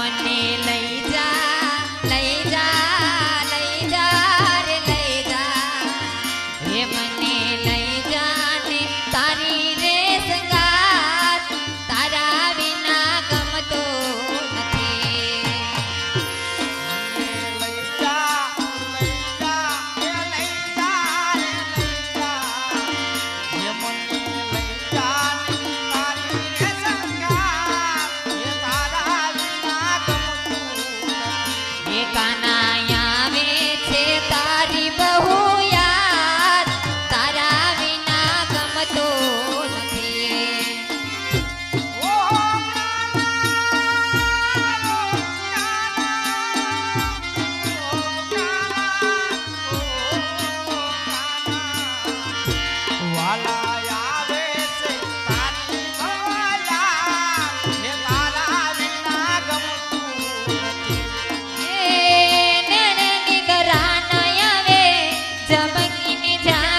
મને time.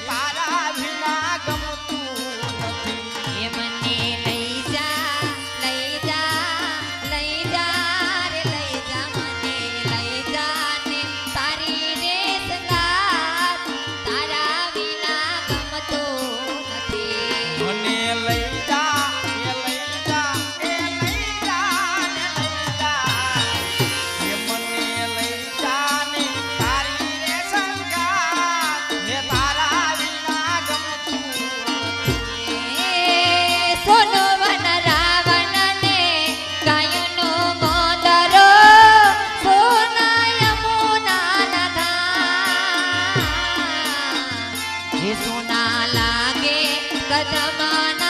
prepara. Nirvana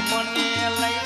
મને લઈ